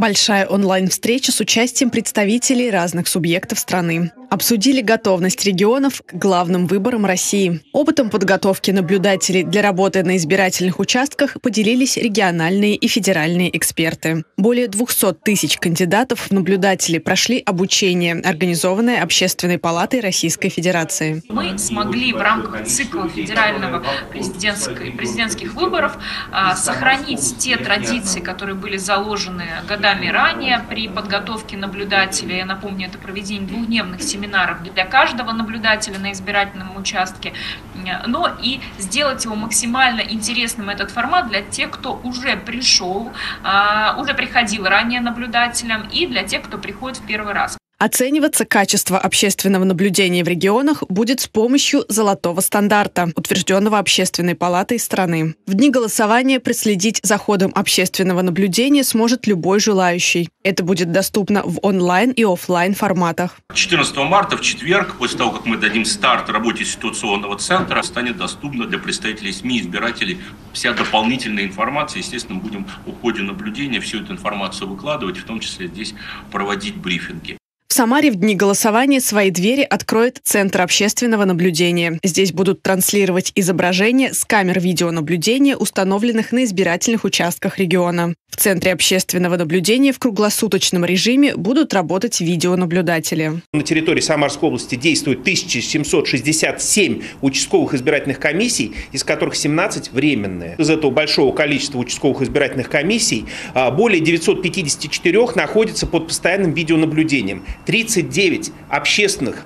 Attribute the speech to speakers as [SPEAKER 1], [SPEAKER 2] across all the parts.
[SPEAKER 1] Большая онлайн-встреча с участием представителей разных субъектов страны. Обсудили готовность регионов к главным выборам России. Опытом подготовки наблюдателей для работы на избирательных участках поделились региональные и федеральные эксперты. Более 200 тысяч кандидатов в наблюдатели прошли обучение, организованное Общественной палатой Российской Федерации.
[SPEAKER 2] Мы смогли в рамках цикла федерального президентских выборов а, сохранить те традиции, которые были заложены годами ранее при подготовке наблюдателей. Я напомню, это проведение двухдневных семинаров для каждого наблюдателя на избирательном участке, но и сделать его максимально интересным этот формат для тех, кто уже пришел, а, уже приходил ранее наблюдателем, и для тех, кто приходит в первый раз.
[SPEAKER 1] Оцениваться качество общественного наблюдения в регионах будет с помощью золотого стандарта, утвержденного Общественной палатой страны. В дни голосования проследить за ходом общественного наблюдения сможет любой желающий. Это будет доступно в онлайн и офлайн форматах.
[SPEAKER 3] 14 марта в четверг, после того, как мы дадим старт работе ситуационного центра, станет доступна для представителей СМИ, избирателей вся дополнительная информация. Естественно, будем в ходе наблюдения всю эту информацию выкладывать, в том числе здесь проводить брифинги.
[SPEAKER 1] В Самаре в дни голосования свои двери откроет Центр общественного наблюдения. Здесь будут транслировать изображения с камер видеонаблюдения, установленных на избирательных участках региона. Центре общественного наблюдения в круглосуточном режиме будут работать видеонаблюдатели.
[SPEAKER 4] На территории Самарской области действует 1767 участковых избирательных комиссий, из которых 17 временные. Из этого большого количества участковых избирательных комиссий а, более 954 находятся под постоянным видеонаблюдением. 39 общественных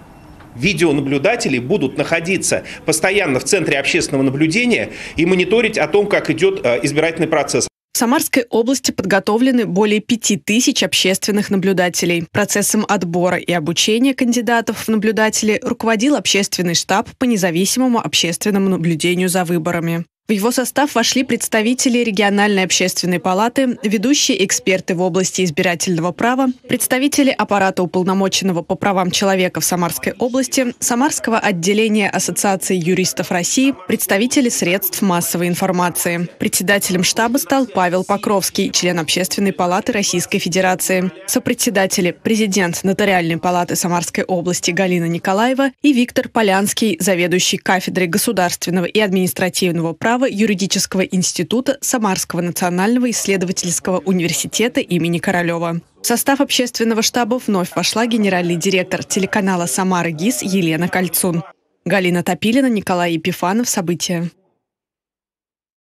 [SPEAKER 4] видеонаблюдателей будут находиться постоянно в центре общественного наблюдения и мониторить о том, как идет а, избирательный процесс.
[SPEAKER 1] В Самарской области подготовлены более пяти тысяч общественных наблюдателей. Процессом отбора и обучения кандидатов в наблюдатели руководил общественный штаб по независимому общественному наблюдению за выборами. В его состав вошли представители региональной общественной палаты, ведущие эксперты в области избирательного права, представители аппарата уполномоченного по правам человека в Самарской области, Самарского отделения Ассоциации юристов России, представители средств массовой информации. Председателем штаба стал Павел Покровский, член Общественной палаты Российской Федерации. Сопредседатели – президент Нотариальной палаты Самарской области Галина Николаева и Виктор Полянский, заведующий кафедрой государственного и административного права права юридического института Самарского национального исследовательского университета имени Королева. В состав общественного штаба вновь вошла генеральный директор телеканала «Самара ГИС» Елена Кольцун. Галина Топилина, Николай Епифанов. События.